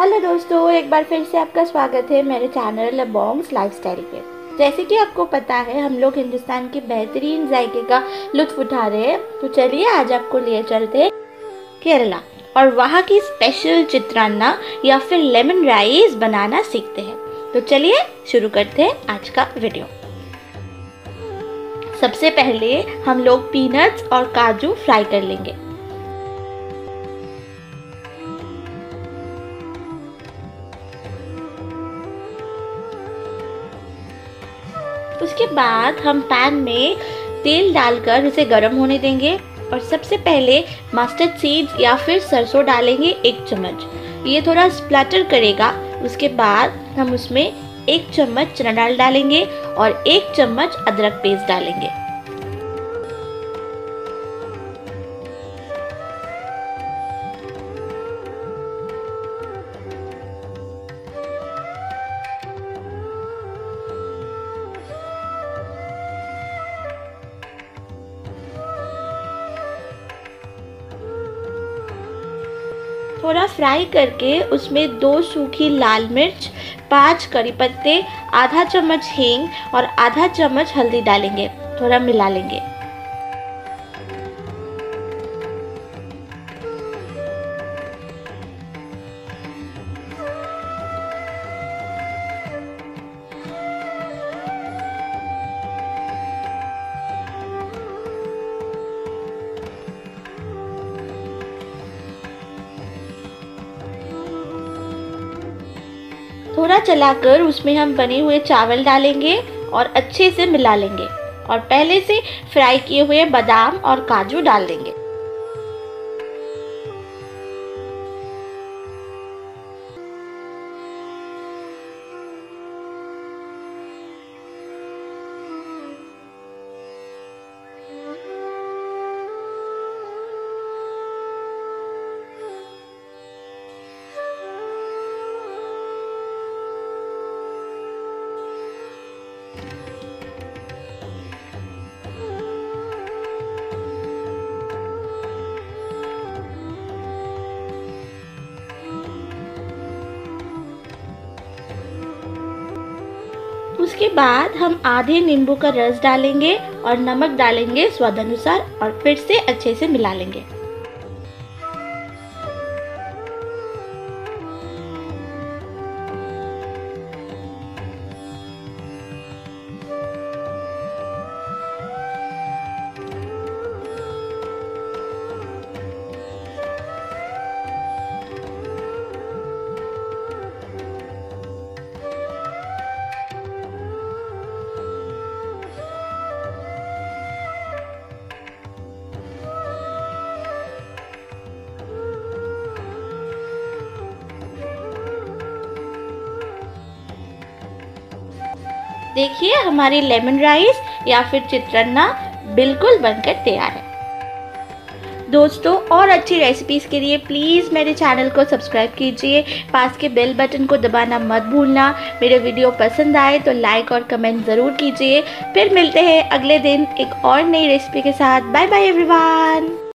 Hello दोस्तों, एक बार फिर से आपका स्वागत है मेरे चैनल बॉन्ग्स लाइफस्टाइल पे। जैसे कि आपको पता है, हम लोग हिंदुस्तान के बेहतरीन जायके का लुत्फ उठा रहे हैं। तो चलिए, आज आपको लिए चलते हैं केरला। और वहाँ की स्पेशल चित्रान्ना या फिर लेमन राइस बनाना सीखते हैं। तो चलिए, शुरू करते हैं आज का वीडियो सबसे पहले हम लोग पीनट्स और काजू फ्राई कर लेंगे। उसके बाद हम पैन में तेल डालकर उसे गर्म होने देंगे और सबसे पहले मस्टर्ड सीड्स या फिर सरसों डालेंगे एक चम्मच। ये थोड़ा स्प्लैटर करेगा। उसके बाद हम उसमें एक चम्मच चना दाल डालेंगे और एक चम्मच अदरक पेस्ट डालेंगे। थोड़ा फ्राई करके उसमें दो सूखी लाल मिर्च, पाँच करी पत्ते, आधा चम्मच हींग और आधा चम्मच हल्दी डालेंगे। थोड़ा मिला लेंगे। थोड़ा चलाकर उसमें हम बने हुए चावल डालेंगे और अच्छे से मिला लेंगे। और पहले से फ्राई किए हुए बादाम और काजू डाल देंगे। उसके बाद हम आधे नींबू का रस डालेंगे और नमक डालेंगे स्वाद अनुसार और फिर से अच्छे से मिला लेंगे। देखिए, हमारी लेमन राइस या फिर चित्रन्ना बिल्कुल बनकर तैयार है। दोस्तों, और अच्छी रेसिपीज़ के लिए प्लीज़ मेरे चैनल को सब्सक्राइब कीजिए। पास के बेल बटन को दबाना मत भूलना। मेरे वीडियो पसंद आए तो लाइक और कमेंट ज़रूर कीजिए। फिर मिलते हैं अगले दिन एक और नई रेसिपी के साथ। Bye bye everyone